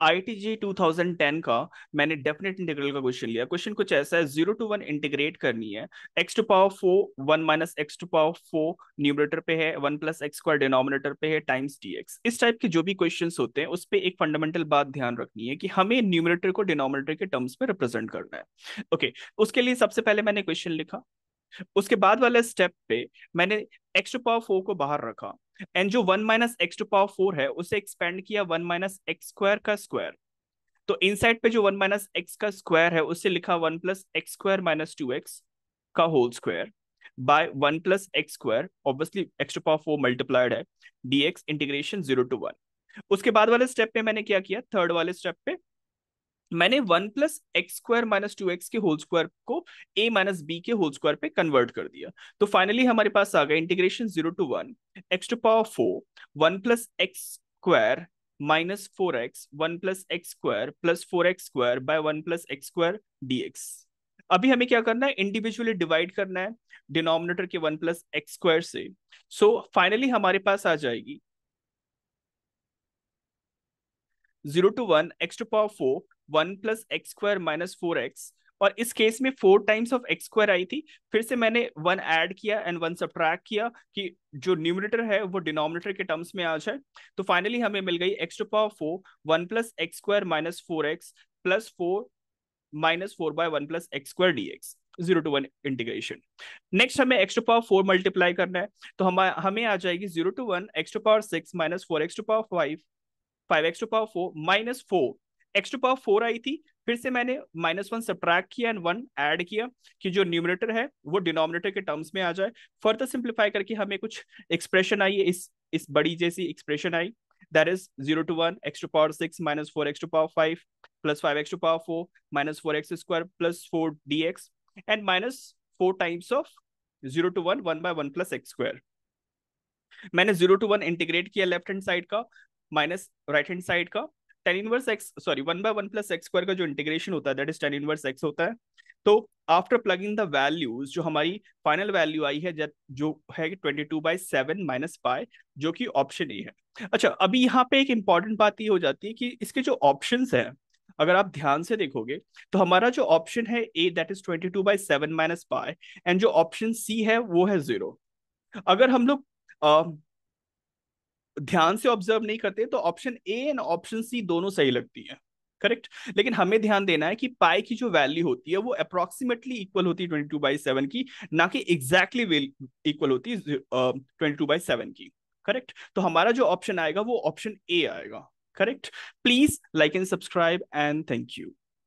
ITG 2010 का मैंने definite integral का क्वेश्चन लिया। क्वेश्चन कुछ ऐसा है ज़ीरो टू वन इंटीग्रेट करनी है। X to power four one minus x to power four numerator पे है one plus x square denominator पे है टाइम्स डी एक्स इस टाइप के जो भी क्वेश्चन होते हैं उस पर एक फंडामेंटल बात ध्यान रखनी है कि हमें न्यूमरेटर को डिनोमिनेटर के टर्म्स में रिप्रेजेंट करना है। ओके okay, उसके लिए सबसे पहले मैंने क्वेश्चन लिखा। उसके बाद वाले स्टेप पे मैंने एक्स टू पावर फोर को बाहर रखा। एंड जो one minus x to power four है, उसे एक्सपेंड किया वन माइनस एक्स स्क्वायर का स्क्वायर। तो इनसाइड पे जो वन माइनस एक्स का स्क्वायर है उससे लिखा one plus x square minus two x का whole square by one plus x square. Obviously x to power four multiplied है। D x integration zero to one उसके बाद वाले स्टेप पे मैंने क्या किया? थर्ड वाले स्टेप पे मैंने one plus x square minus two x के होल स्क्वायर को ए माइनस बी के होल स्क्वायर पे कन्वर्ट कर दिया। तो फाइनली हमारे पास आ गया integration zero to one x to power four one plus x square minus four x one plus x square plus four x square by one plus x square d x अभी हमें क्या करना है? Individually divide करना है denominator के one plus x square से। सो so, finally हमारे पास आ जाएगी। Zero to one x to power four one plus x square minus four x, और इस केस में four times of x square आई थी, फिर से मैंने वन ऐड किया एंड वन सब्ट्रैक्ट किया कि जो न्यूमिनेटर है वो डिनोमिनेटर के टर्म्स में आ जाए। तो फाइनली हमें मिल गई x to power four, one plus x square minus four x plus four minus four by one plus x square d x zero to one integration. Next हमें x to power four multiply करना है तो हम हमें आ जाएगी zero to one, x to power six minus four, x to power five five x to power four minus four x to power four आई थी, फिर से मैंने माइनस वन सब्ट्रैक्ट किया एंड वन ऐड किया कि जो न्यूमिनेटर है, वो डिनोमिनेटर के टर्म्स में आ जाए। फर्दर सिंप्लीफाई करके हमें कुछ एक्सप्रेशन आई, इस इस बड़ी जैसी expression I. That is zero to one x to power six minus four x to power five plus five x to power four minus four x square plus four d x and minus four times of zero to one one by one plus x square मैंने zero to one integrate किया left hand side का minus right hand side का tan inverse x sorry one by one plus x square का जो integration होता है that is tan inverse x होता है। तो आफ्टर प्लगिंग द वैल्यूज़ जो हमारी फाइनल वैल्यू आई है जो है twenty two by seven minus pi जो कि ऑप्शन ए है। अच्छा अभी यहाँ पे एक इंपॉर्टेंट बात ये हो जाती है कि इसके जो ऑप्शन है, अगर आप ध्यान से देखोगे तो हमारा जो ऑप्शन है A that is twenty two by seven minus pi and जो ऑप्शन सी है, वो है ज़ीरो अगर हम लोग ध्यान से ऑब्ज़र्व नहीं करते तो option A and option C दोनों सही लगती है। करेक्ट लेकिन हमें ध्यान देना है कि पाई की जो वैल्यू होती है, वो अप्रोक्सीमेटली इक्वल होती है ट्वेंटी टू बाई सेवन की, ना कि एग्जैक्टली इक्वल होती है ट्वेंटी टू बाई सेवन की। करेक्ट तो हमारा जो ऑप्शन आएगा, वो ऑप्शन ए आएगा। Correct please like and subscribe and thank you